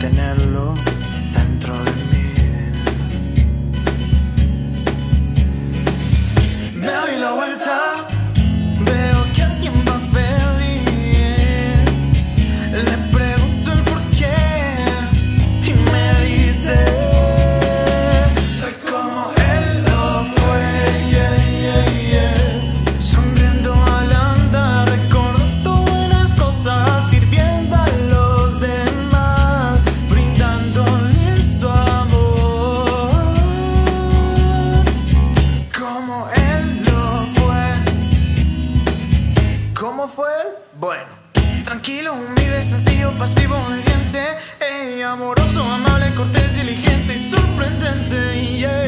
conseguirlo ¿Cómo fue él? Bueno, tranquilo, humilde, sencillo, pasivo, obediente, eh, amoroso, amable, cortés, diligente y sorprendente. yeah.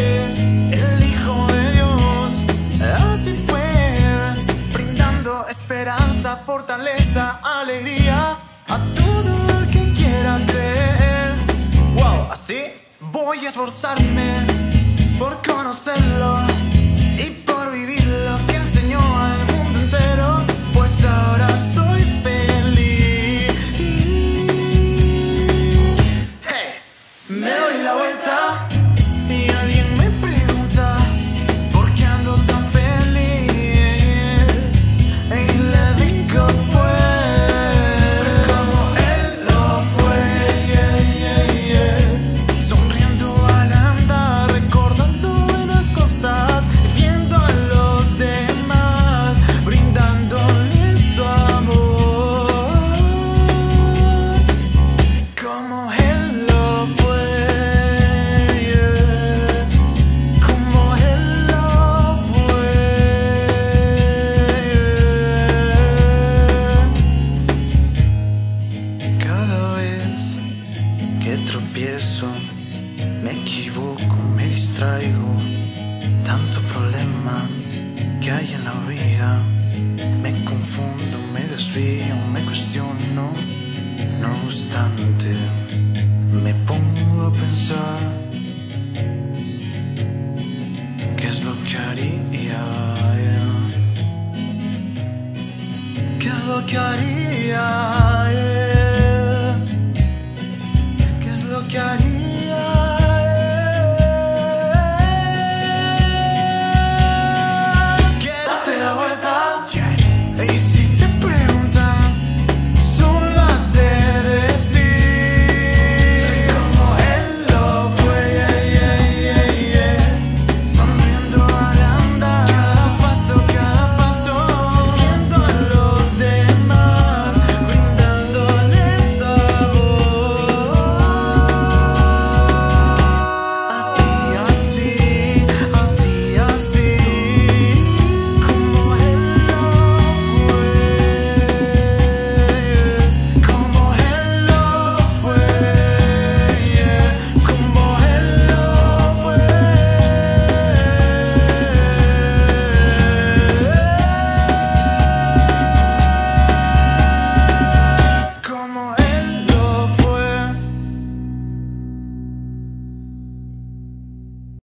El Hijo de Dios, así fue, brindando esperanza, fortaleza, alegría a todo el que quiera creer. Wow, así voy a esforzarme por conocerlo y Me equivoco, me distraigo. Tanto problema que hay en la vida. Me confundo, me desvío, me cuestiono. No obstante, me pongo a pensar. ¿Qué es lo que haría? ¿Qué es lo que haría?